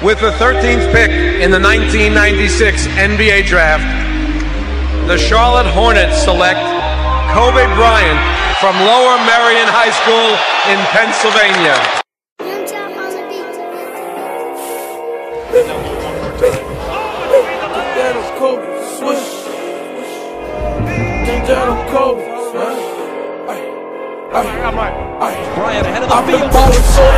With the 13th pick in the 1996 NBA Draft, the Charlotte Hornets select Kobe Bryant from Lower Merion High School in Pennsylvania. Bryant ahead of the field.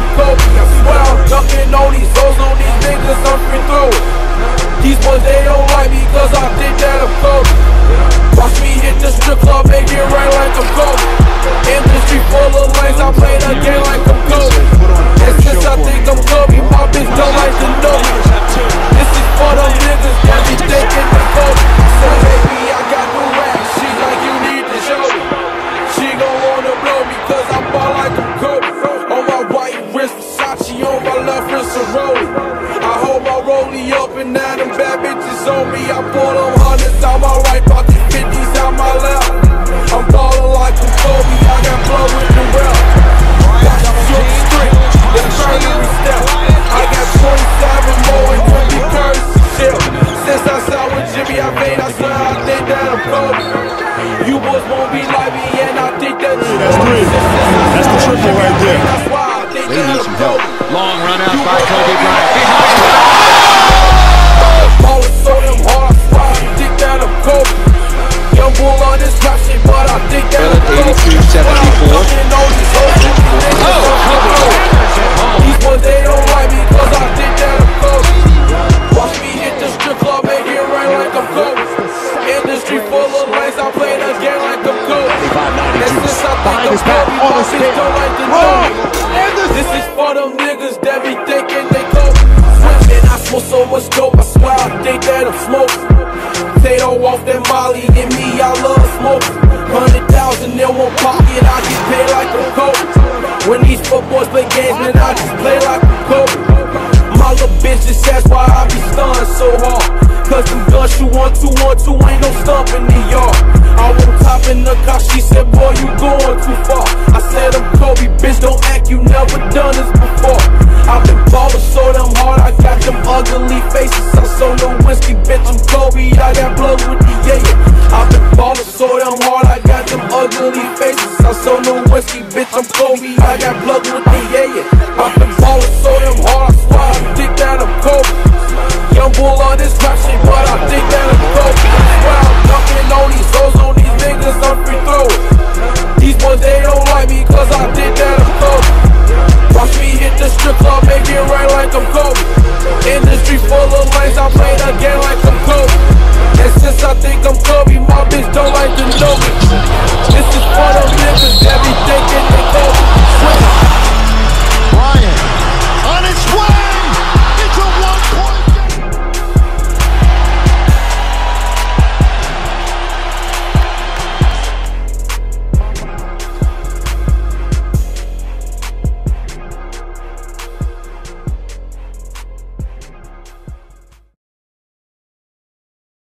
Think I pull them hundreds out my right pocket, fifties out my left. I'm ballin' like I'm Kobe, I got blow with the well. Watch your street, the burglary step. I got 27 more and 20 currency chill. Since I saw with Jimmy, I made, I swear I think that I'm Kobe. You boys won't be like me, and I think that you That's three. That's the triple right there. That's why I think They that need I'm some help. Kobe. The game like I'm Kobe. And since I think I'm Kobe, my bitch don't like to know me. This is for them niggas that be thinking they Kobe. Swimming, I smoke so much dope, I swear I think that I'm smoking. Potato off that Molly, and me, I love smoking. Hundred thousand in one pocket, I get paid like I'm When these footboys play games, man, I just play like I'm My little bitch just asked why I be stunned so hard. Cause them guns you want to, want to, ain't no stump in the yard. I won't top in the car, she said, boy, you going too far. I said, I'm Kobe, bitch, don't act, you never done this before. I've been ballin' so damn hard, I got them ugly faces. I saw no whiskey, bitch, I'm Kobe, I got blood with the yeah. I've been ballin' so damn hard, I got them ugly faces. I saw no whiskey, bitch, I'm Kobe, I got blood with the yeah. I've been ballin' so damn hard, I swear I think that I'm Kobe. Young bull on feet, hit the strip club, make it right like I'm Kobe. Industry full of lanes, I play the game like I'm Kobe. And since I think I'm Kobe,